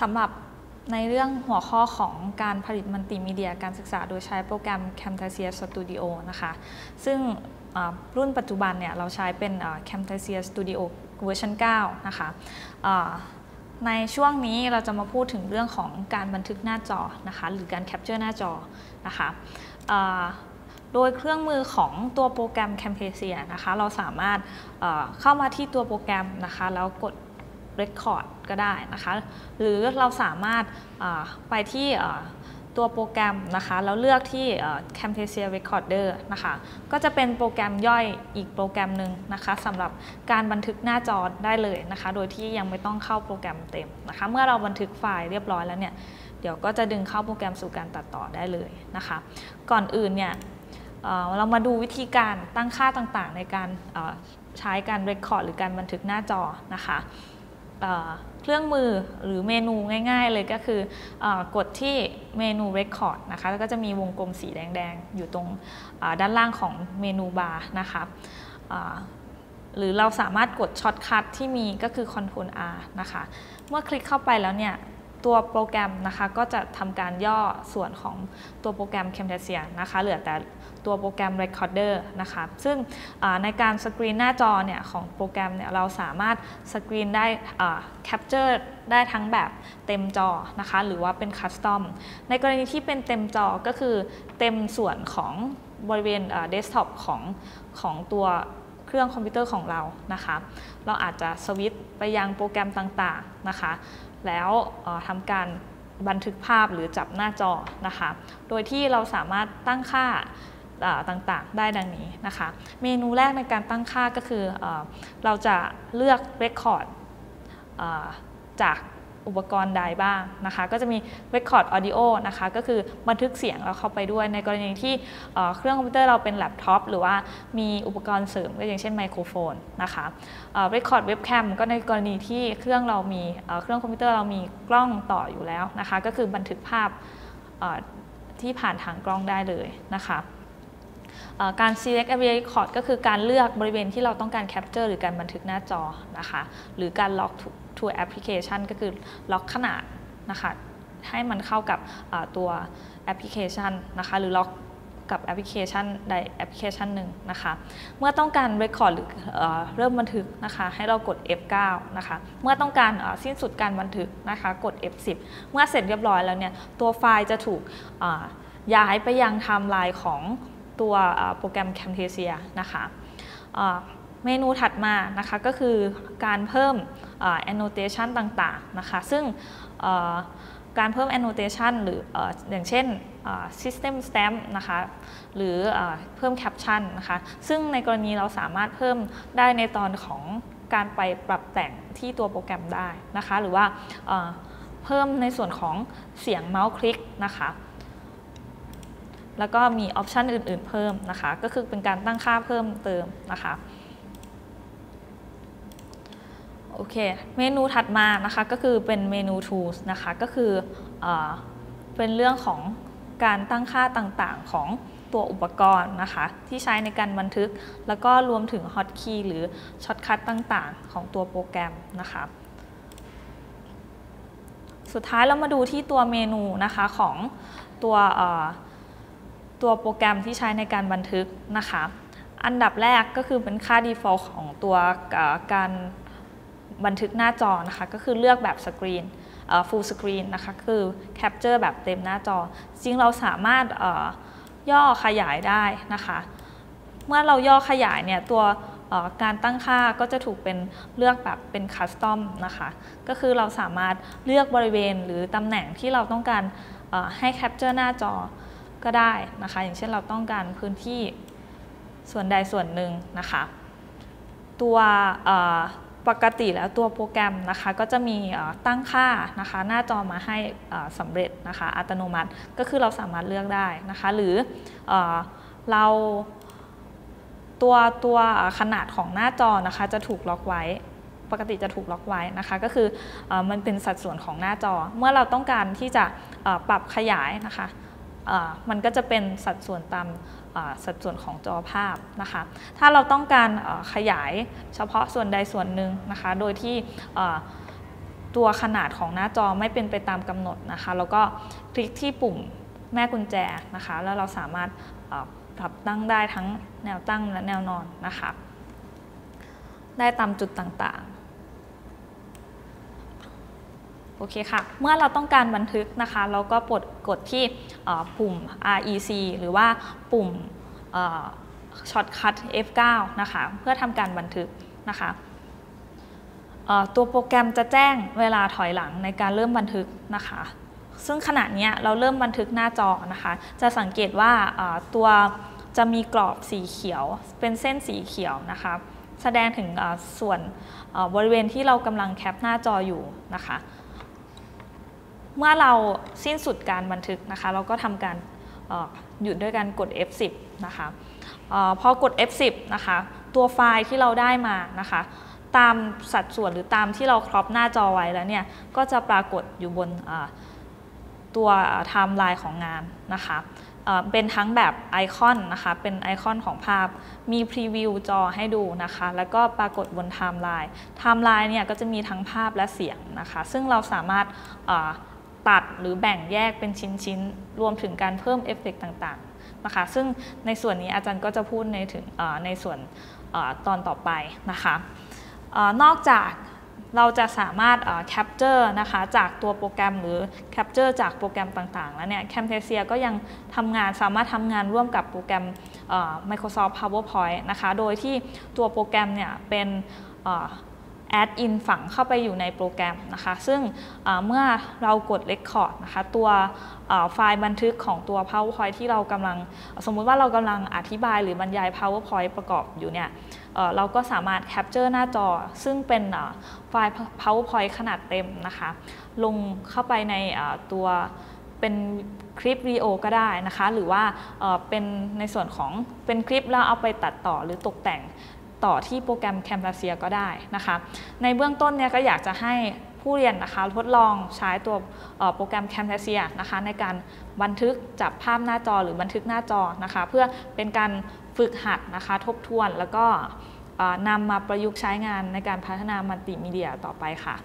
สำหรับในเรื่องหัวข้อของการผลิตมัลติมีเดียการศึกษาโดยใช้โปรแกรม Camtasia Studio นะคะ ซึ่งรุ่นปัจจุบันเนี่ยเราใช้เป็น Camtasia Studio เวอร์ชัน9นะคะในช่วงนี้เราจะมาพูดถึงเรื่องของการบันทึกหน้าจอนะคะหรือการ capture หน้าจอนะคะโดยเครื่องมือของตัวโปรแกรม Camtasia นะคะเราสามารถเข้ามาที่ตัวโปรแกรมนะคะแล้วกด Record ก็ได้นะคะ หรือเราสามารถไปที่ตัวโปรแกรมนะคะแล้วเลือกที่ Camtasia Recorder นะคะก็จะเป็นโปรแกรมย่อยอีกโปรแกรมหนึ่งนะคะสำหรับการบันทึกหน้าจอได้เลยนะคะ โดยที่ยังไม่ต้องเข้าโปรแกรมเต็มนะคะ เมื่อเราบันทึกไฟล์เรียบร้อยแล้วเนี่ยเดี๋ยวก็จะดึงเข้าโปรแกรมสู่การตัดต่อได้เลยนะคะ ก่อนอื่นเนี่ยเรามาดูวิธีการตั้งค่าต่างๆ ในการใช้การ Record หรือการบันทึกหน้าจอนะคะ เครื่องมือหรือเมนูง่าย ๆ เลยก็คือกดที่เมนู Record นะคะแล้วก็จะมีวงกลมสีแดง ๆ อยู่ตรงด้านล่างของ menu bar นะคะหรือเราสามารถกด shortcut ที่มีก็คือ Ctrl R นะคะ เมื่อคลิกเข้าไปแล้วเนี่ย ตัวโปรแกรมนะคะก็จะทำการย่อส่วนของตัวโปรแกรม Camtasia นะคะเหลือแต่ตัวโปรแกรม Recorder นะคะซึ่งในการสกรีนหน้าจอเนี่ยของโปรแกรมเนี่ยเราสามารถสกรีนได้ capture ได้ทั้งแบบเต็มจอนะคะหรือว่าเป็น custom ในกรณีที่เป็นเต็มจอก็คือเต็มส่วนของบริเวณเดสก์ท็อปของของตัว เครื่องคอมพิวเตอร์ของเรานะคะ เราอาจจะสวิตไปยังโปรแกรมต่างๆนะคะ แล้วทำการบันทึกภาพหรือจับหน้าจอนะคะ โดยที่เราสามารถตั้งค่าต่างๆ ได้ดังนี้นะคะ เมนูแรกในการตั้งค่าก็คือเอเราจะเลือก Record จาก อุปกรณ์ใดบ้างนะคะ ก็จะมี Record Audio นะคะก็คือบันทึกเสียงเราเข้าไปด้วย ในกรณีที่เครื่องคอมพิวเตอร์เราเป็นแล็ปท็อปหรือว่ามีอุปกรณ์เสริมก็อย่างเช่นไมโครโฟนนะคะ Record Webcam ก็ในกรณีที่เครื่องเรามีเครื่องคอมพิวเตอร์เรามีกล้องต่ออยู่แล้วนะคะ ก็คือบันทึกภาพที่ผ่านทางกล้องได้เลยนะคะ การ select area record ก็คือการเลือกบริเวณที่เราต้องการ capture หรือการบันทึกหน้าจอนะคะ หรือการ lock to application ก็คือล็อกขนาดนะคะให้มันเข้ากับตัวแอปพลิเคชันนะคะหรือล็อกกับแอปพลิเคชันใดแอปพลิเคชันหนึ่งนะคะ เมื่อต้องการ record หรือเริ่มบันทึกนะคะให้เรากด F9 นะคะ เมื่อต้องการสิ้นสุดการบันทึกนะคะกด F10 เมื่อเสร็จเรียบร้อยแล้วเนี่ยตัวไฟล์จะถูกย้ายไปยังไทม์ไลน์ของ ตัวโปรแกรม Camtasia นะคะเมนูถัดมานะคะก็คือการเพิ่ม annotation ต่างๆนะคะซึ่งการเพิ่ม annotation หรืออย่างเช่น system stamp นะคะหรือเพิ่ม caption นะคะซึ่งในกรณีเราสามารถเพิ่มได้ในตอนของการไปปรับแต่งที่ตัวโปรแกรมได้นะคะหรือว่าเพิ่มในส่วนของเสียงเมาส์คลิกนะคะ แล้วก็มีออปชันอื่น ๆ เพิ่มนะคะ ก็คือเป็นการตั้งค่าเพิ่มเติมนะคะโอเค เมนูถัดมานะคะก็คือเป็นเมนู tools นะคะก็คือเอเป็นเรื่องของการตั้งค่าต่างๆของตัวอุปกรณ์นะคะ ที่ใช้ในการบันทึก แล้วก็รวมถึง hotkey หรือ shortcut ต่างๆ ของตัวโปรแกรมนะคะสุดท้ายเรามาดูที่ตัวเมนูนะคะของตัว ตัวโปรแกรมที่ใช้ในการบันทึกนะคะ อันดับแรกก็คือเป็นค่า default ของตัวการบันทึกหน้าจอนะคะ ก็คือเลือกแบบสกรีน full screen นะคะ คือ capture แบบเต็มหน้าจอ จริงเราสามารถย่อขยายได้นะคะ เมื่อเราย่อขยายเนี่ยตัวการตั้งค่าก็จะถูกเป็นเลือกแบบเป็น custom นะคะ ก็คือเราสามารถเลือกบริเวณหรือตำแหน่งที่เราต้องการให้ capture หน้าจอ ก็ได้นะคะ อย่างเช่นเราต้องการพื้นที่ส่วนใดส่วนหนึ่งนะคะ ตัวปกติแล้วตัวโปรแกรมนะคะ ก็จะมีตั้งค่านะคะ หน้าจอมาให้สำเร็จนะคะ อัตโนมัติก็คือเราสามารถเลือกได้นะคะ หรือเราตัวตัวขนาดของหน้าจอนะคะจะถูกล็อกไว้ ปกติจะถูกล็อกไว้นะคะ ก็คืออมันเป็นสัดส่วนของหน้าจอ เมื่อเราต้องการที่จะปรับขยายนะคะ มันก็จะเป็นสัดส่วนตามสัดส่วนของจอภาพนะคะ ถ้าเราต้องการขยายเฉพาะส่วนใดส่วนหนึ่งนะคะ โดยที่ตัวขนาดของหน้าจอไม่เป็นไปตามกำหนดนะคะ แล้วก็คลิกที่ปุ่มแม่กุญแจนะคะ แล้วเราสามารถปรับตั้งได้ทั้งแนวตั้งและแนวนอนนะคะ ได้ตามจุดต่างๆ โอเคค่ะ เมื่อเราต้องการบันทึกนะคะ เราก็กดกดที่ปุ่ม REC หรือว่าปุ่มช็อตคัท F9 นะคะ เพื่อทำการบันทึกนะคะตัวโปรแกรมจะแจ้งเวลาถอยหลังในการเริ่มบันทึกนะคะ ซึ่งขณะนี้เราเริ่มบันทึกหน้าจอนะคะ จะสังเกตว่าตัวจะมีกรอบสีเขียว เป็นเส้นสีเขียวนะคะ แสดงถึงส่วนบริเวณที่เรากำลังแคปหน้าจออยู่นะคะ เมื่อเราสิ้นสุดการบันทึกนะคะ เราก็ทำการหยุดด้วยการกด F10 นะคะอพอกด F10 นะคะ ตัวไฟล์ที่เราได้มานะคะ ตามสัดส่วนหรือตามที่เรา crop หน้าจอไว้แล้วเนี่ย ก็จะปรากฏอยู่บนตัวไทม์ไลน์ของงานนะคะเป็นทั้งแบบไอคอนนะคะ เป็นไอคอนของภาพ มี preview จอให้ดูนะคะ แล้วก็ปรากฏบนไทม์ไลน์ ไทม์ไลน์เนี่ยก็จะมีทั้งภาพและเสียงนะคะ ซึ่งเราสามารถ ตัดหรือแบ่งแยกเป็นชิ้นๆ รวมถึงการเพิ่มเอฟเฟกต่างๆนะคะ ซึ่งในส่วนนี้อาจารย์ก็จะพูดในถึงในส่วนตอนต่อไปนะคะนอกจากเราจะสามารถ capture นะคะจากตัวโปรแกรมหรือ capture จากโปรแกรมต่างๆ แล้วเนี่ย Camtasia ก็ยังทำงานสามารถทำงานร่วมกับโปรแกรม Microsoft PowerPoint นะคะ โดยที่ตัวโปรแกรมเนี่ยเป็น add-in ฝังเข้าไปอยู่ในโปรแกรมนะคะ ซึ่งเมื่อเรากด Record นะคะ ตัวไฟล์บันทึกของตัว PowerPoint ที่เรากำลัง สมมุติว่าเรากำลังอธิบายหรือบรรยาย PowerPoint ประกอบอยู่เนี่ยเราก็สามารถ capture หน้าจอ ซึ่งเป็นไฟล์ PowerPoint ขนาดเต็มนะคะ ลงเข้าไปในตัวเป็นคลิปวิดีโอก็ได้นะคะ หรือว่าเป็นในส่วนของเป็นคลิปแล้วเอาไปตัดต่อหรือตกแต่ง ต่อที่โปรแกรมแคมปาเซียก็ได้นะคะ ในเบื้องต้นเนี่ยก็อยากจะให้ผู้เรียนนะคะทดลองใช้ตัวโปรแกรมแคมเทเซียนะคะในการบันทึกจับภาพหน้าจอหรือบันทึกหน้าจอนะคะ เพื่อเป็นการฝึกหัดนะคะทบทวนแล้วก็นำมาประยุกต์ใช้งานในการพัฒนามัลติมีเดียต่อไปค่ะ